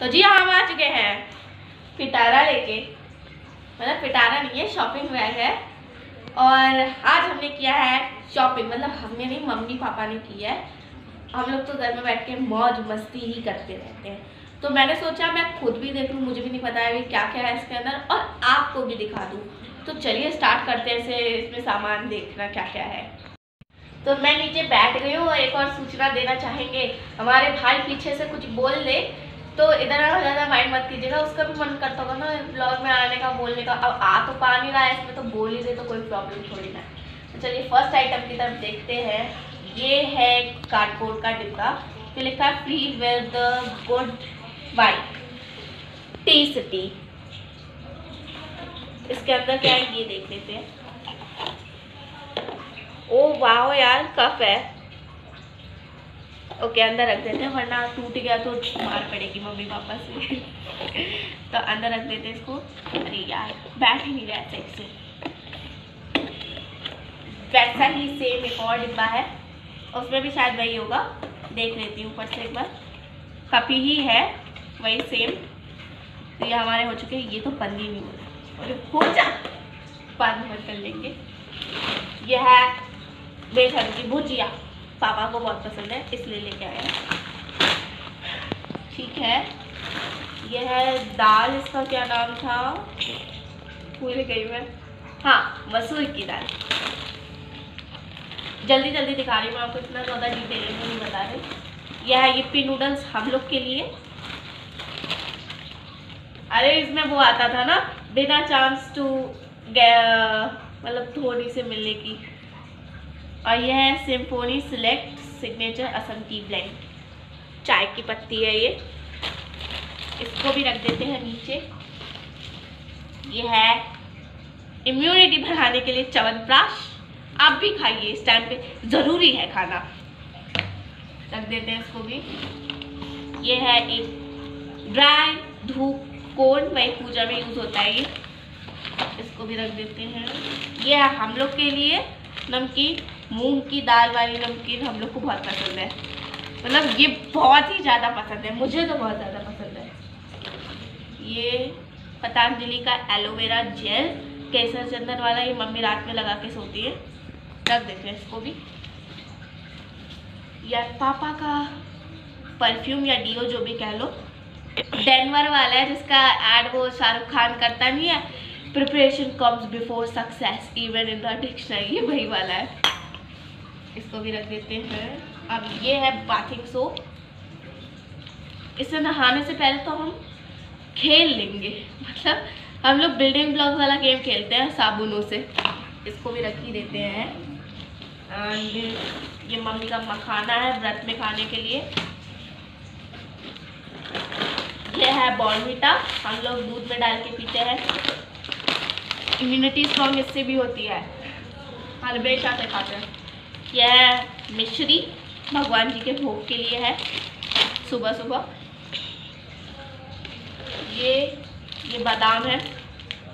तो जी हम आ चुके हैं पिटारा लेके। मतलब पिटारा नहीं है शॉपिंग बैग है। और आज हमने किया है शॉपिंग मतलब हमने नहीं, मम्मी पापा ने की है। हम लोग तो घर में बैठ के मौज मस्ती ही करते रहते हैं। तो मैंने सोचा, मैं खुद भी देख लूँ, मुझे भी नहीं पता है क्या क्या है इसके अंदर, और आपको भी दिखा दूँ। तो चलिए स्टार्ट करते हैं इसे, इसमें सामान देखना क्या क्या है। तो मैं नीचे बैठ गई हूँ और एक और सूचना देना चाहेंगे। हमारे भाई पीछे से कुछ बोल दे। तो इधर ज़्यादा माइंड मत कीजिएगा, उसका भी मन करता होगा ना ब्लॉग में आने का, बोलने का। अब आ तो पा नहीं रहा है, इसमें तो बोल ही दे तो कोई प्रॉब्लम थोड़ी ना। तो चलिए फ़र्स्ट आइटम की तरफ़ देखते हैं। ये है कार्डबोर्ड का डिब्बा। तो लिखा है free with good white tea city इसके अंदर क्या है, ये देख लेते हैं। ओ वाह यार, कफ है। ओके अंदर रख देते हैं, वरना टूट गया तो मार पड़ेगी मम्मी पापा से। तो अंदर रख देते हैं इसको। अरे यार, बैठ ही नहीं रहा सही से वैसा ही सेम एक और डिब्बा है। उसमें भी शायद वही होगा। देख लेती हूँ ऊपर से एक बार। कपी ही है, वही सेम तो ये हमारे हो चुके हैं। ये तो बंद ही नहीं हो रहा। हो जा। बाद में कर लेंगे। ये है बेसन की भुजिया। पापा को बहुत पसंद है, इसलिए लेके आए ठीक है। यह है दाल, इसका क्या नाम था? भूल गई मैं। हाँ मसूर की दाल। जल्दी जल्दी दिखा रही हूँ आपको, इतना ज़्यादा डिटेल में नहीं बता रही। यह है yippee नूडल्स हम लोग के लिए। अरे, इसमें वो आता था ना, बिना चांस टू मतलब थोड़ी से मिलने की। और यह है symphony select signature Assam tea blend चाय की पत्ती है ये। इसको भी रख देते हैं नीचे। ये है इम्यूनिटी बढ़ाने के लिए च्यवनप्राश आप भी खाइए इस टाइम पे। ज़रूरी है खाना। रख देते हैं इसको भी। ये है एक ड्राई धूप कोन, वही पूजा में यूज़ होता है ये। इसको भी रख देते हैं। ये है हम लोग के लिए नमकीन। मूंग की दाल वाली नमकीन हम लोग को बहुत पसंद है। मतलब ये बहुत ही ज़्यादा पसंद है, मुझे तो बहुत ज़्यादा पसंद है। ये पतंजलि का एलोवेरा जेल केसर चंदन वाला ये मम्मी रात में लगा के सोती है। रख देते हैं इसको भी। या पापा का परफ्यूम या डीओ जो भी कह लो। डेनवर वाला है जिसका एड वो शाहरुख खान करता नहीं है। Preparation comes before success even in the dictionary वही वाला है। इसको भी रख देते हैं। अब ये है बाथिंग सोप इसे नहाने से पहले तो हम खेल लेंगे। मतलब हम लोग बिल्डिंग ब्लॉक वाला गेम खेलते हैं साबुनों से। इसको भी रख ही देते हैं। एंड ये मम्मी का मखाना है व्रत में खाने के लिए। ये है बॉर्नविटा हम लोग दूध में डाल के पीते हैं। इम्यूनिटी स्ट्रॉन्ग इससे भी होती है। हमेशा से खाते हैं। यह मिश्री, भगवान जी के भोग के लिए है। सुबह सुबह। ये ये बादाम है।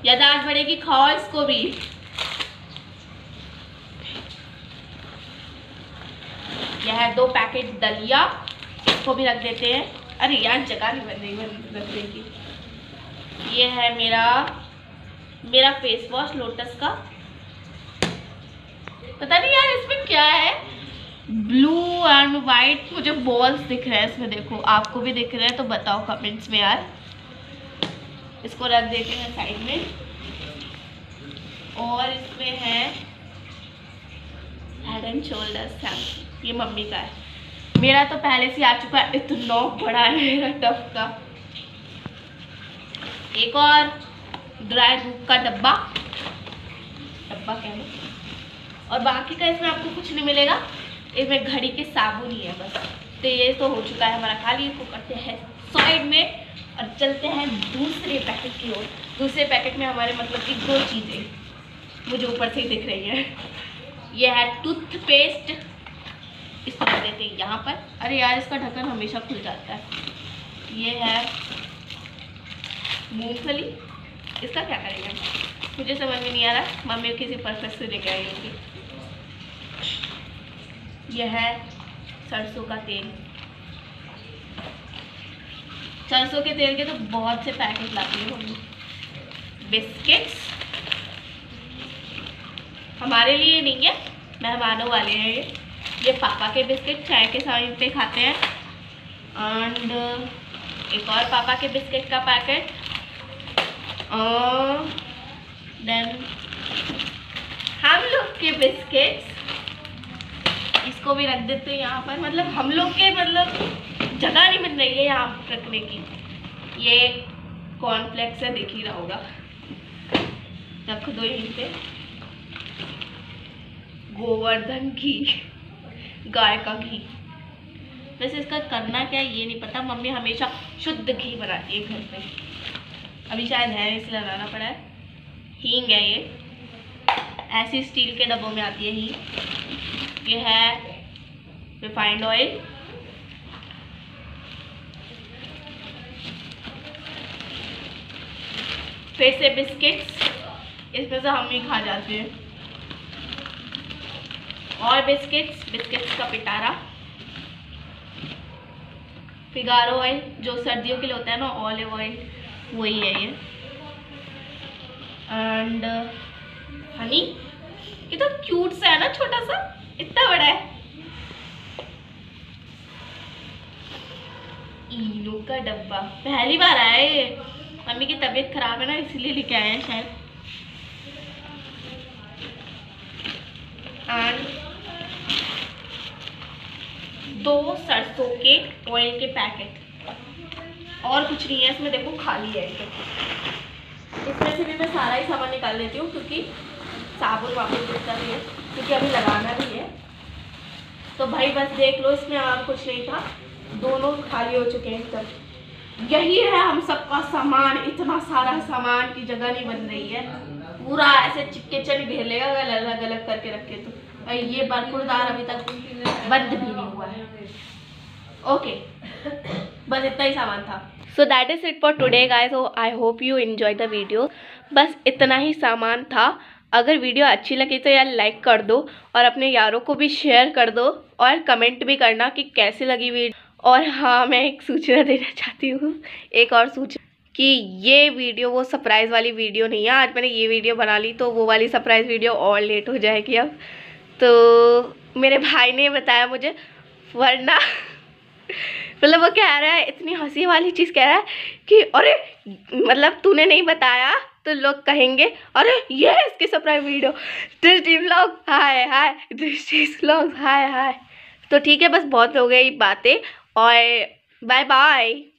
यादाश्त बढ़ेगी खाओ इसको भी यह दो पैकेट दलिया इसको भी रख देते हैं। अरे यार, जगह नहीं बन रही रखने की ये है मेरा मेरा फेस वॉश लोटस का। पता नहीं यार, इसमें क्या है? ब्लू एंड वाइट मुझे बॉल्स दिख रहे हैं इसमें, देखो, आपको भी दिख रहे हैं तो बताओ कमेंट्स में यार। इसको रख देते हैं साइड में। और इसमें है हेड एंड शोल्डर ये मम्मी का है। मेरा तो पहले से आ चुका है, इतना बड़ा है मेरा टफ का। एक और ड्राई धूप का डब्बा। डब्बा क्या है? और बाकी का इसमें आपको कुछ नहीं मिलेगा। इसमें घड़ी के साबुन ही है बस। तो ये तो हो चुका है हमारा खाली। इसको करते हैं साइड में और चलते हैं दूसरे पैकेट की ओर। दूसरे पैकेट में हमारे मतलब कि दो चीज़ें मुझे ऊपर से ही दिख रही है। यह है टूथपेस्ट इसको रख देते हैं यहाँ पर। अरे यार, इसका ढक्कन हमेशा खुल जाता है। ये है मूंगफली। इसका क्या करेंगे? मुझे समझ में नहीं आ रहा। मम्मी किसी परफेक्ट से लेके आई होगी। यह है सरसों का तेल। सरसों के तेल के तो बहुत से पैकेट लाती है। Mummy biscuits. हमारे लिए नहीं है, मेहमानों वाले हैं ये। ये पापा के बिस्किट चाय के साथ पे खाते हैं। एंड एक और पापा के बिस्किट का पैकेट। और देन हम लोग के बिस्किट्स इसको भी रख देते हैं यहाँ पर। मतलब हम लोग के मतलब जगह नहीं मिल रही है यहाँ रखने की। ये कॉर्नफ्लेक्स है, देख ही रहा होगा। रख दो यहीं पे। गोवर्धन घी, गाय का घी। वैसे इसका करना क्या है, ये नहीं पता। मम्मी हमेशा शुद्ध घी बनाती है घर पे। अभी शायद है, इसलिए लगाना पड़ा है। हींग है ये। ऐसी स्टील के डब्बों में आती है हींग। ये है रिफाइंड ऑयल फिर से बिस्किट्स। इसमें से हम ही खा जाते हैं। और बिस्किट्स बिस्किट्स का पिटारा। फिगारो ऑयल जो सर्दियों के लिए होता है ना ऑलिव ऑयल वही है ये। एंड हनी ये तो क्यूट सा है ना, छोटा सा? इतना बड़ा है। इनो का डब्बा। पहली बार आया ये। मम्मी की तबीयत खराब है ना, इसलिए लेके आए हैं शायद। दो सरसों के ऑयल के पैकेट और कुछ नहीं है, इसमें देखो खाली है इसमें से भी मैं सारा ही सामान निकाल लेती हूँ, क्योंकि साबुन वाबुन जितना भी है, क्योंकि अभी लगाना भी है। तो भाई बस देख लो, इसमें और कुछ नहीं था। दोनों खाली हो चुके हैं सब यही है हम सबका सामान, इतना सारा सामान की जगह नहीं बन रही है। पूरा ऐसे चिपके चल घेर लेगा अगर अलग अलग करके रखे तो। ये बरकुरदार अभी तक बंद भी नहीं हुआ है। ओके, बस इतना ही सामान था। So that is it for today guys so I hope you enjoy the video बस इतना ही सामान था। अगर वीडियो अच्छी लगी तो यार लाइक कर दो और अपने यारों को भी शेयर कर दो और कमेंट भी करना कि कैसी लगी वीडियो और हाँ मैं एक सूचना देना चाहती हूँ। एक और सूचना कि ये वीडियो, वो सरप्राइज़ वाली वीडियो नहीं है। आज मैंने ये वीडियो बना ली तो वो वाली सरप्राइज़ वीडियो और लेट हो जाएगी अब। तो मेरे भाई ने बताया मुझे, वरना मतलब वो कह रहा है, इतनी हँसी वाली चीज़ कह रहा है कि, अरे मतलब तूने नहीं बताया तो लोग कहेंगे, अरे, ये है इसकी surprise video Drishti vlog hi hi Drishti vlog hi हाय। तो ठीक है, बस बहुत हो गई बातें। Bye. Bye bye.